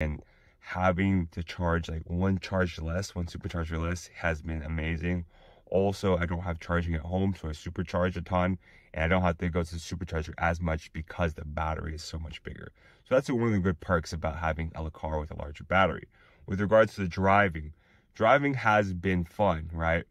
and having to charge like one charge less, one supercharger less has been amazing. Also, I don't have charging at home, so I supercharge a ton, and I don't have to go to the supercharger as much because the battery is so much bigger. So that's one of the good perks about having a car with a larger battery. With regards to the driving, driving has been fun, right?